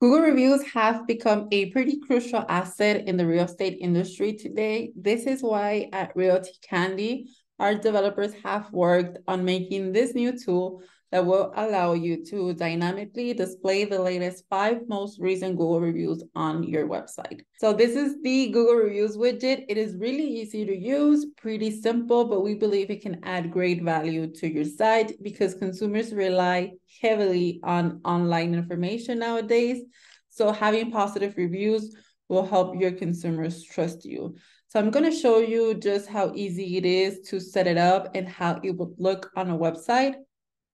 Google reviews have become a pretty crucial asset in the real estate industry today. This is why at Realty Candy, our developers have worked on making this new tool that will allow you to dynamically display the latest five most recent Google reviews on your website. So this is the Google Reviews widget. It is really easy to use, pretty simple, but we believe it can add great value to your site because consumers rely heavily on online information nowadays. So having positive reviews will help your consumers trust you. So I'm going to show you just how easy it is to set it up and how it would look on a website.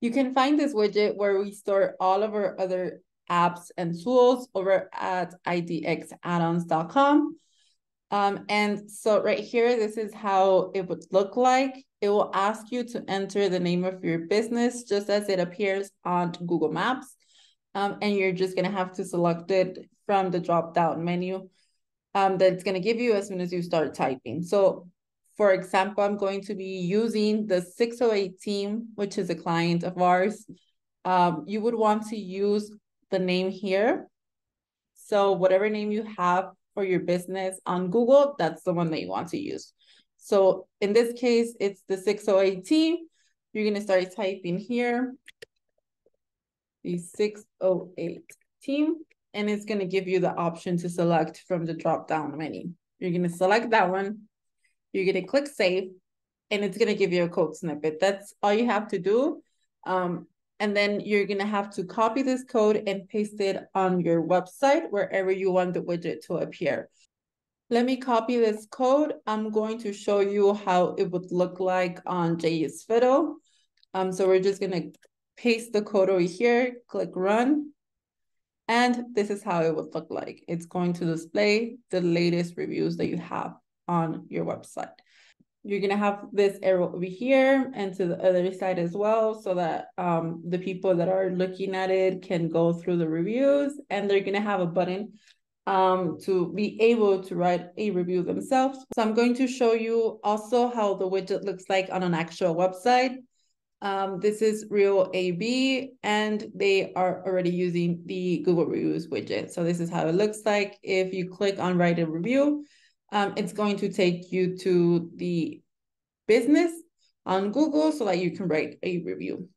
You can find this widget where we store all of our other apps and tools over at idxaddons.com. Um, and so right here, this is how it would look like. It will ask you to enter the name of your business just as it appears on Google Maps. Um, and you're just going to have to select it from the drop down menu um, that it's going to give you as soon as you start typing. So for example, I'm going to be using the 608 team, which is a client of ours. Um, you would want to use the name here. So whatever name you have for your business on Google, that's the one that you want to use. So in this case, it's the 608 team. You're going to start typing here, the 608 team, and it's going to give you the option to select from the drop-down menu. You're going to select that one, you're going to click save and it's going to give you a code snippet. That's all you have to do. Um, and then you're going to have to copy this code and paste it on your website, wherever you want the widget to appear. Let me copy this code. I'm going to show you how it would look like on JS Fiddle. Um, so we're just going to paste the code over here, click run. And this is how it would look like. It's going to display the latest reviews that you have on your website. You're going to have this arrow over here and to the other side as well so that um, the people that are looking at it can go through the reviews and they're going to have a button um, to be able to write a review themselves. So I'm going to show you also how the widget looks like on an actual website. Um, this is Real AB, and they are already using the Google Reviews widget. So this is how it looks like. If you click on write a review, um, it's going to take you to the business on Google so that you can write a review.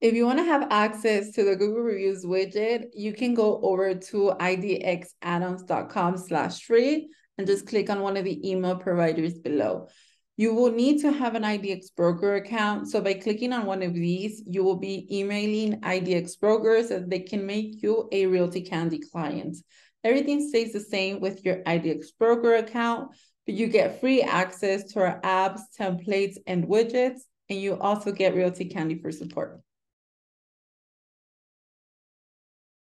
If you want to have access to the Google Reviews widget, you can go over to idxaddons.com slash free and just click on one of the email providers below. You will need to have an IDX broker account. So by clicking on one of these, you will be emailing IDX brokers so they can make you a Realty Candy client. Everything stays the same with your IDX broker account, but you get free access to our apps, templates, and widgets, and you also get Realty Candy for support.